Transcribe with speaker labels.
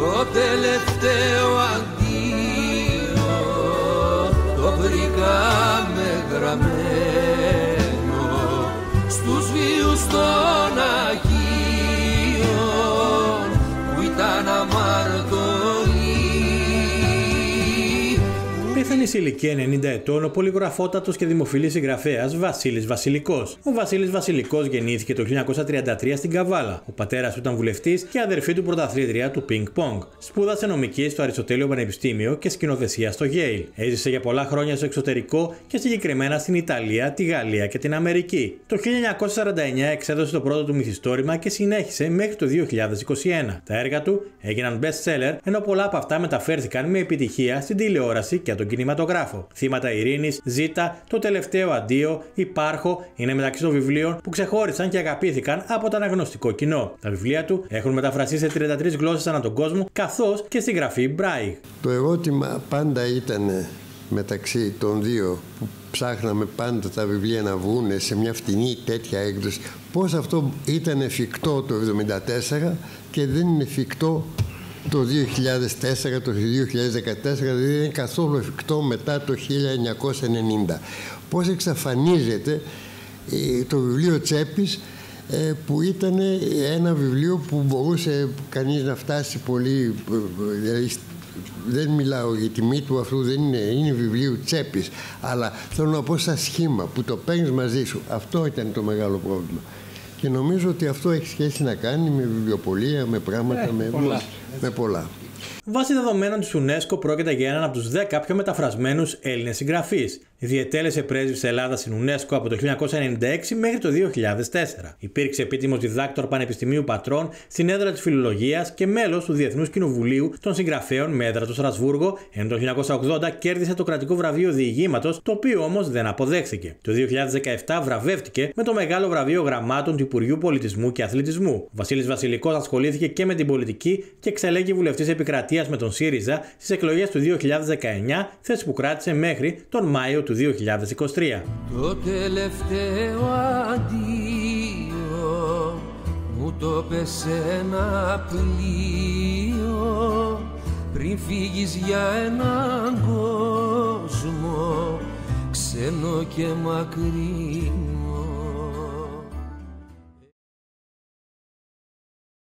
Speaker 1: το τελευταίο αντίο το βρήκαμε γραμμένο στους βίους των
Speaker 2: Πέθανε σε ηλικία 90 ετών ο πολυγραφότατος και δημοφιλής συγγραφέας Βασίλης Βασιλικός. Ο Βασίλης Βασιλικός γεννήθηκε το 1933 στην Καβάλα. Ο πατέρας του ήταν βουλευτής και αδερφή του πρωταθλήτρια του Ping Pong. Σπούδασε νομικής στο Αριστοτέλειο Πανεπιστήμιο και σκηνοθεσία στο Yale. Έζησε για πολλά χρόνια στο εξωτερικό και συγκεκριμένα στην Ιταλία, τη Γαλλία και την Αμερική. Το 1949 εξέδωσε το πρώτο του μυθιστόρημα και συνέχισε μέχρι το 2021. Τα έργα του έγιναν best seller, ενώ πολλά από αυτά μεταφέρθηκαν με επιτυχία στην τηλεόραση και τον κινηματογράφο. Θύματα Ειρήνης, Ζήτα, Το τελευταίο αντίο, Υπάρχω είναι μεταξύ των βιβλίων που ξεχώρισαν και αγαπήθηκαν από το αναγνωστικό κοινό. Τα βιβλία του έχουν μεταφραστεί σε 33 γλώσσες ανά τον κόσμο, καθώς και στη γραφή Μπράιγ.
Speaker 3: Το ερώτημα πάντα ήταν μεταξύ των δύο που ψάχναμε πάντα τα βιβλία να βγουν σε μια φτηνή τέτοια έκδοση πώς αυτό ήταν εφικτό το 1974 και δεν είναι εφικτό το 2004, το 2014, δηλαδή δεν είναι καθόλου εφικτό μετά το 1990. Πώς εξαφανίζεται ε, το βιβλίο Τσέπης ε, που ήταν ένα βιβλίο που μπορούσε κανείς να φτάσει πολύ δηλαδή δεν μιλάω για τιμή του αυτού δεν είναι, είναι βιβλίο τσέπης αλλά θέλω να πω σαν σχήμα που το παίρνεις μαζί σου αυτό ήταν το μεγάλο πρόβλημα και νομίζω ότι αυτό έχει σχέση να κάνει με βιβλιοπολία, με πράγματα,
Speaker 2: Ε,
Speaker 3: με,
Speaker 2: πολλά.
Speaker 3: με πολλά.
Speaker 2: Βάσει δεδομένων της UNESCO, πρόκειται για έναν από τους 10 πιο μεταφρασμένους Έλληνες συγγραφείς. Διετέλεσε πρέσβη Ελλάδας στην UNESCO από το 1996 μέχρι το 2004. Υπήρξε επίτιμος διδάκτορ Πανεπιστημίου Πατρών στην έδρα της Φιλολογίας και μέλος του Διεθνούς Κοινοβουλίου των Συγγραφέων με έδρα στο Στρασβούργο, ενώ το 1980 κέρδισε το κρατικό βραβείο διηγήματος, το οποίο όμως δεν αποδέχθηκε. Το 2017 βραβεύτηκε με το μεγάλο βραβείο γραμμάτων του Υπουργείου Πολιτισμού και Αθλητισμού. Ο Βασίλης Βασιλικός ασχολήθηκε και με την πολιτική και εξελέγει βουλευτής επικρατείας με τον ΣΥΡΙΖΑ στις εκλογές του 2019, θέση που κράτησε μέχρι τον Μάιο του 2023.
Speaker 1: Το τελευταίο αντίο μου το πες ένα πλοίο πριν φύγεις για έναν κόσμο ξένο και μακρινό